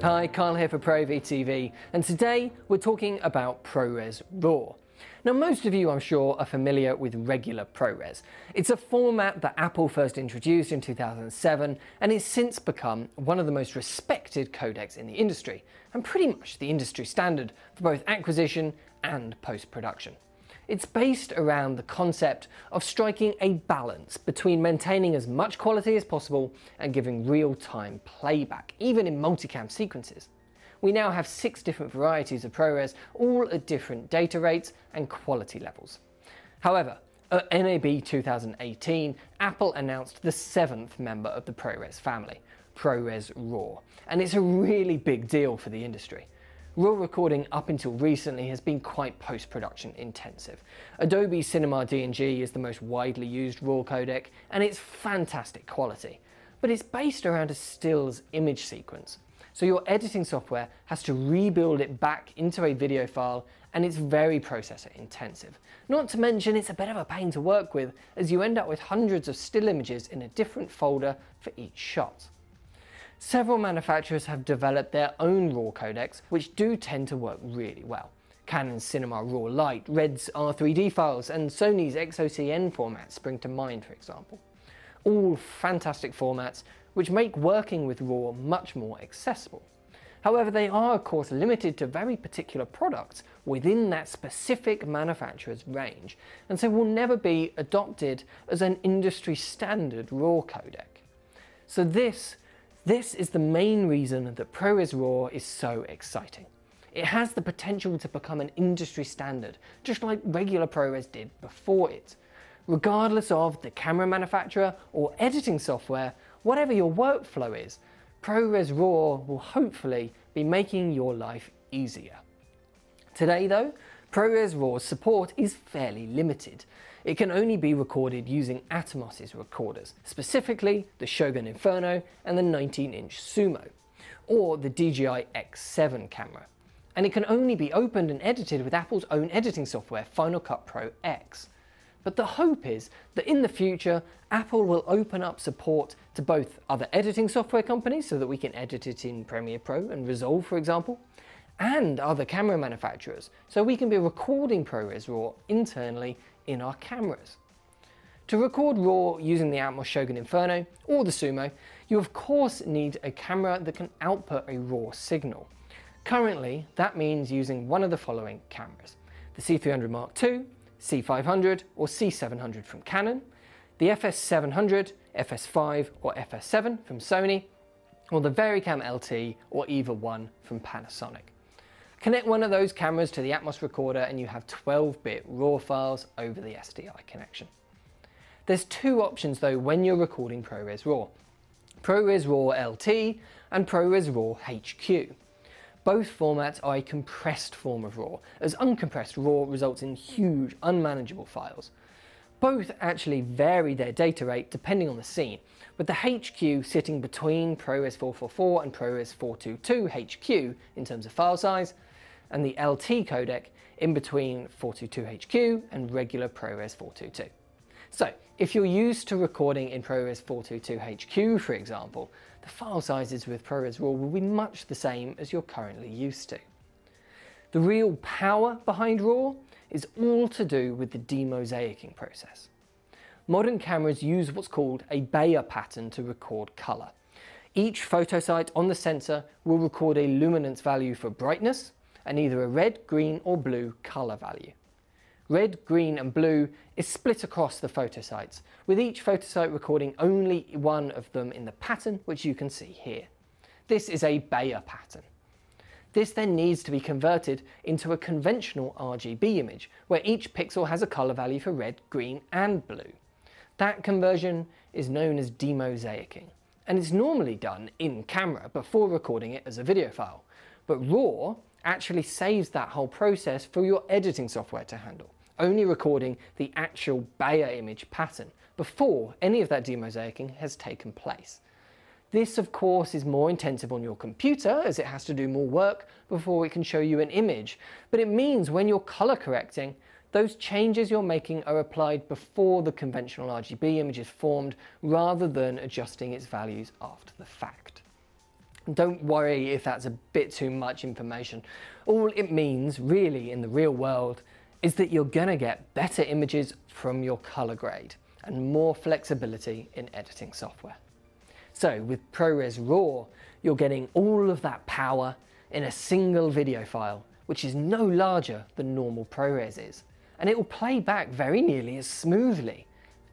Hi, Carl here for ProAV and today we're talking about ProRes RAW. Now most of you I'm sure are familiar with regular ProRes. It's a format that Apple first introduced in 2007 and it's since become one of the most respected codecs in the industry and pretty much the industry standard for both acquisition and post-production. It's based around the concept of striking a balance between maintaining as much quality as possible and giving real-time playback, even in multicam sequences. We now have six different varieties of ProRes, all at different data rates and quality levels. However, at NAB 2018, Apple announced the seventh member of the ProRes family, ProRes RAW, and it's a really big deal for the industry. RAW recording up until recently has been quite post-production intensive. Adobe Cinema DNG is the most widely used RAW codec and it's fantastic quality, but it's based around a stills image sequence. So your editing software has to rebuild it back into a video file and it's very processor intensive. Not to mention it's a bit of a pain to work with as you end up with hundreds of still images in a different folder for each shot. Several manufacturers have developed their own RAW codecs, which do tend to work really well. Canon's Cinema RAW Lite, Red's R3D files, and Sony's XOCN formats spring to mind, for example. All fantastic formats which make working with RAW much more accessible. However, they are of course limited to very particular products within that specific manufacturer's range, and so will never be adopted as an industry standard RAW codec. So this this is the main reason that ProRes RAW is so exciting. It has the potential to become an industry standard, just like regular ProRes did before it. Regardless of the camera manufacturer or editing software, whatever your workflow is, ProRes RAW will hopefully be making your life easier. Today though, ProRes RAW's support is fairly limited. It can only be recorded using Atomos's recorders, specifically the Shogun Inferno and the 19-inch Sumo, or the DJI X7 camera. And it can only be opened and edited with Apple's own editing software, Final Cut Pro X. But the hope is that in the future, Apple will open up support to both other editing software companies so that we can edit it in Premiere Pro and Resolve, for example, and other camera manufacturers, so we can be recording ProRes RAW internally in our cameras. To record RAW using the Atomos Shogun Inferno or the Sumo, you of course need a camera that can output a RAW signal. Currently, that means using one of the following cameras. The C300 Mark II, C500 or C700 from Canon, the FS700, FS5 or FS7 from Sony, or the VariCam LT or EVA 1 from Panasonic. Connect one of those cameras to the Atomos recorder and you have 12-bit RAW files over the SDI connection. There's two options though when you're recording ProRes RAW. ProRes RAW LT and ProRes RAW HQ. Both formats are a compressed form of RAW, as uncompressed RAW results in huge, unmanageable files. Both actually vary their data rate depending on the scene, with the HQ sitting between ProRes 444 and ProRes 422 HQ in terms of file size, and the LT codec in between 422HQ and regular ProRes 422. So if you're used to recording in ProRes 422HQ, for example, the file sizes with ProRes RAW will be much the same as you're currently used to. The real power behind RAW is all to do with the demosaicing process. Modern cameras use what's called a Bayer pattern to record colour. Each photosite on the sensor will record a luminance value for brightness, and either a red, green or blue colour value. Red, green and blue is split across the photosites, with each photosite recording only one of them in the pattern which you can see here. This is a Bayer pattern. This then needs to be converted into a conventional RGB image, where each pixel has a colour value for red, green and blue. That conversion is known as demosaicing, and it's normally done in camera before recording it as a video file. But RAW actually saves that whole process for your editing software to handle, only recording the actual Bayer image pattern before any of that demosaicing has taken place. This of course is more intensive on your computer as it has to do more work before it can show you an image, but it means when you're color correcting, those changes you're making are applied before the conventional RGB image is formed rather than adjusting its values after the fact. Don't worry if that's a bit too much information. All it means, really, in the real world, is that you're gonna get better images from your color grade and more flexibility in editing software. So with ProRes RAW, you're getting all of that power in a single video file, which is no larger than normal ProRes is. And it will play back very nearly as smoothly.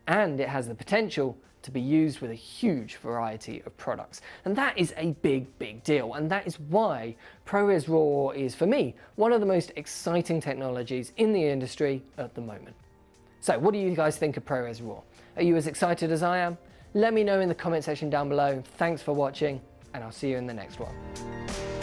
And it has the potential to be used with a huge variety of products. And that is a big, big deal. And that is why ProRes RAW is, for me, one of the most exciting technologies in the industry at the moment. So what do you guys think of ProRes RAW? Are you as excited as I am? Let me know in the comment section down below. Thanks for watching, and I'll see you in the next one.